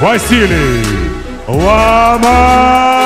Василий Ломан.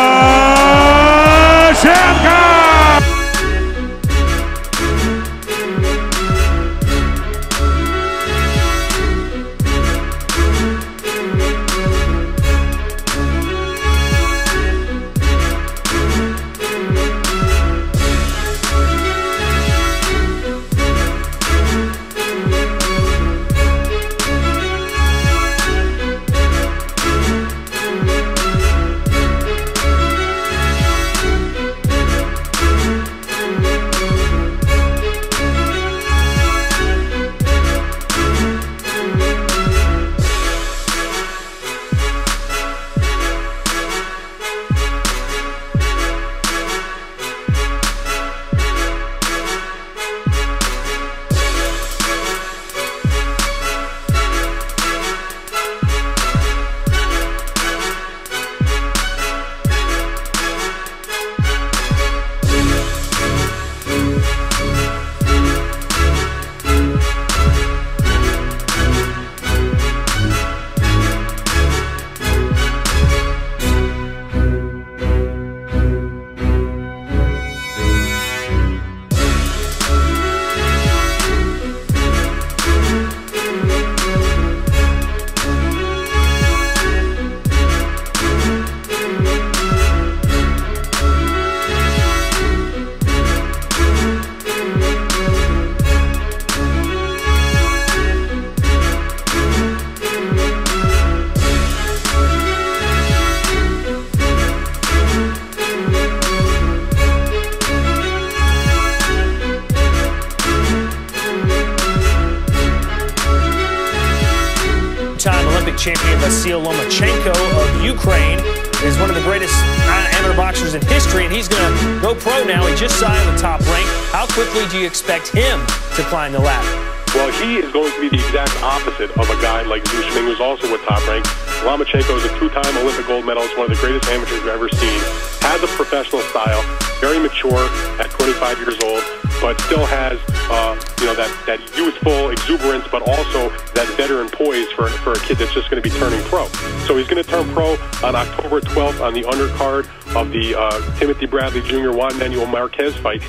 Olympic champion Vasyl Lomachenko of Ukraine is one of the greatest uh, amateur boxers in history, and he's going to go pro now. He just signed the top rank. How quickly do you expect him to climb the ladder? Well, he is going to be the exact opposite of a guy like Zou Shiming, who's also with top rank. Lomachenko is a two-time Olympic gold medalist, one of the greatest amateurs we've ever seen. Has a professional style, very mature at 25 years old, but still has uh, you know that, that youthful exuberance, but also that veteran poise for, for a kid that's just going to be turning pro. So he's going to turn pro on October 12th on the undercard of the uh, Timothy Bradley Jr. Juan Manuel Marquez fight.